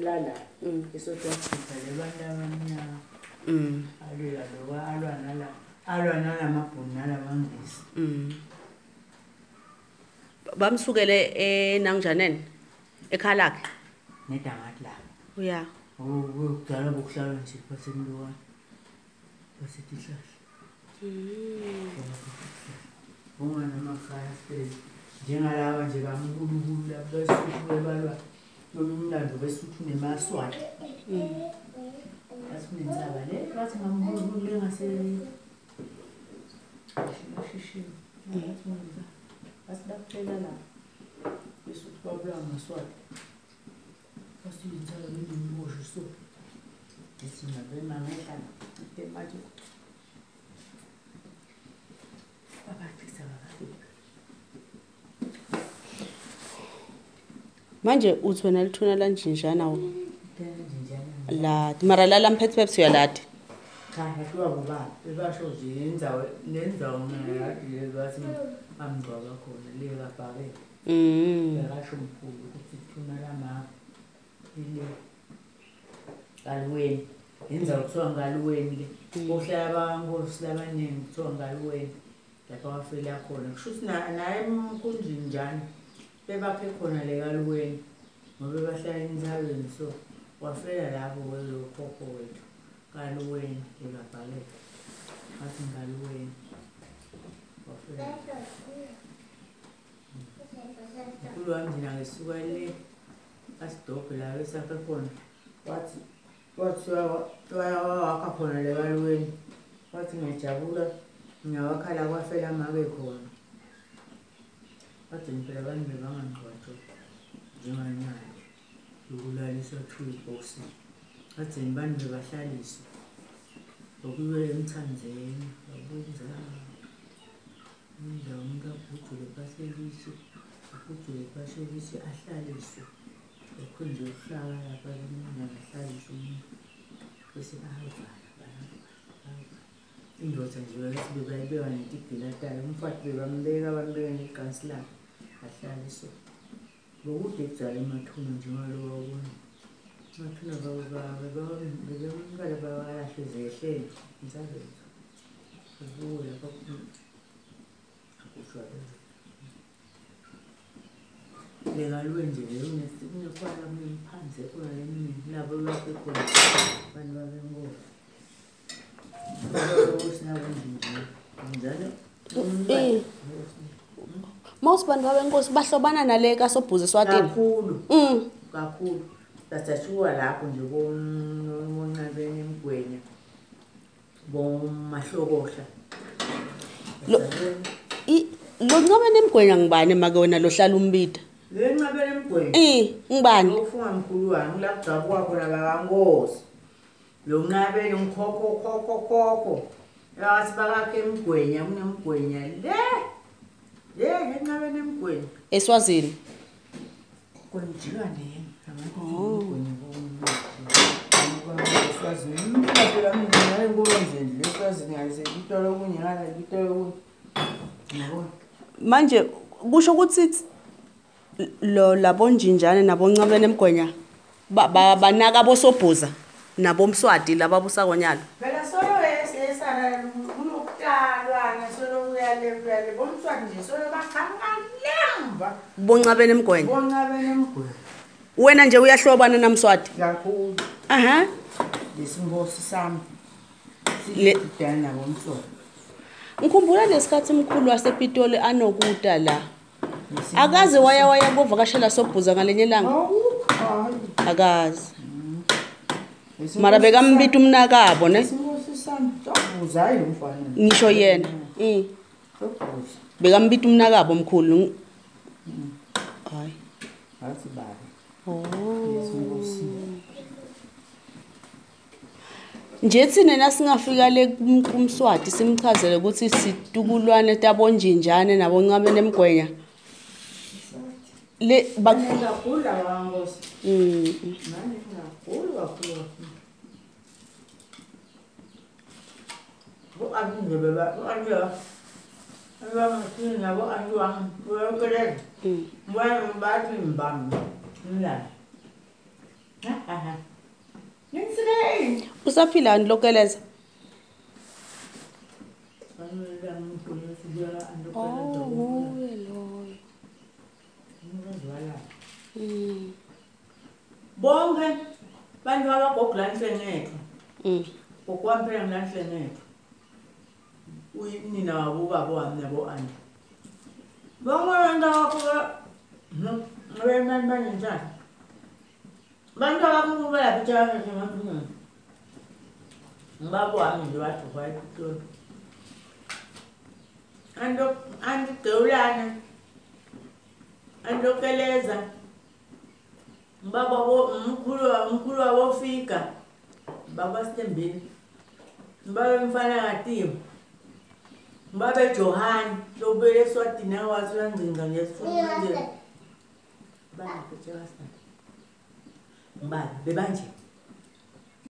lala. Mm. Ngisokwathibalelwa labamnyama mm. alwela loba alwa nalamabhunu nalabangisi mm. bamsukele eh, enangijaneni ekhaya lakhe? Nedangathi labo ya oh, kudala bokuhlalwa nje basemlukwane basethi hlahla unganamakhaya njengalaba nje kankulunkulu labo basuke bebalwane nominado besuthunemaswati basikunentsaba le bathi ngamhulule ngaseshishini bathi bakuphela la besuthi babulawa ngaswati basiyintsaba benimboshi so. Ndisingabemangehlala emathi Manje uthi wena lithuna lanjinjana u- njani la mara la lamphethe phethe uyalati. cha yathiwa kubaba bebasho nje indzawo nendawo ngayadi le bathi amgcwaba khona le kabhake. Mm. bekasho mkhulu ukuthi thuna lama ile kaluweni. Indzawo kuthiwa ngaluweni le. Kohlala abankosi labaningi kuthiwa ngaluweni. Lapho wafela khona. Kusho ukuthi na- naye emkhunjini njani bebakhe khona le kaluweni ngoba bahlala ensabeni so wafela lapho kwelokhokho wethu kaluweni ekabhaleka athi ngaluweni wafela. Mkhulu wami mina ngisuka le asidobhe la besakhe khona wathi wathi wayawakha khona le kaluweni wathi ngiyajabula ngiyawakhala kwafela make khona wathi mpela abantu bebangangcwatshwa njenganyalo yokulaliswa two ibhokisini wathi abantu bebahlaliswa okuyiwe emthanzeni. Babunza endaweni kabhujule baselise ubhujule baselise ahlaliswe lokho nje ukuhlala lapha kumina ngahlaliswa umuntu. Bese bayavala bayavala indoda nje bakathi bebayibeka netigilataya umfati bebambeka bambeka ngeqansi lakhe. sihlaliso ngokugeja emathuna njengaloba ubona amathuna bebemkala bawalahle zehlele nsabezo abuya akujwabeza lekalwe nje kunefana kunemphanze khona lemini labo basekhona abantu babenkosi sinabunje nje njalo Eh. Most bantu babenkosi bahlobana nale kasobhuze swatini. kakhulu Mm. kakhulu basashuwa lapho nje komonqabeni emgwenya bomahlokohla Lo- I lo ncaba nemgwenya ngibani make wena lohlala umbida. le nqabeni emgwenya Eh, ngibani? ofunga mkhulu wami kulakugcabukwa khona bakankosi lo nqabeni ngikhokho khokho khokho yathi bakakhe emgwenya kunemgwenya le enqabeni emgwenya Eswazini. nini litolo okunye yabona Manje kusho ukuthi lo labonjinjane naboncabene emgwenya ba- ba- banaka abosobhuza nabomswati laba busakonyalo. Bomswati nje solo bakhangalemva Boncabene emgwenya. boncabeni emgwenya Wena nje uyahlobana namswati. kakhulu Aha. lesimbosi sami sidala nabomswati Ngikhumbula lesikhathi umkhulu wasepitoli anokuta la. Akaze waya waya kovakashela sobhuza ngalenye ilanga. Akazi. Mara bekambita umnakabo ne. Ngisho yena. Mm. Bekambita umnakabo omkhulu. Hayi. athi babe Oh. Nje thina nasingafika le kum- kumswati simchazele ukuthi situkulwane tabonjinjane naboncabene emgwenya. Le bak kakhulu labankosi Mm. nani kakhulu kakhulu bo anjye beba bo anjye beba ngasini nabo anjye wang boyokelele Mm. mbona bathi mbambi mlala usaphila ni lokeleza fanele angimkhulu sibuya oh nguye loyo andokwenziwala Mm, bonke bantu abagogo la nhlengetho mm. ngokwami phela ngila nhlengetho unina wabobaba wami nabo-andi vamwe vanta vakuva vaimbanintani vanta vakukuvalapichaaaaa ngibabo wami nje wathi wayepitoli andigcewulana andokeleza ngibaba mkhulu wabofika babasithembeni ngibaba mfana katima Babe Johani lobele eswadini awazi uyangcinga ngiyasifuna nje. Bani kutshe wasana. Ngibani bebanje.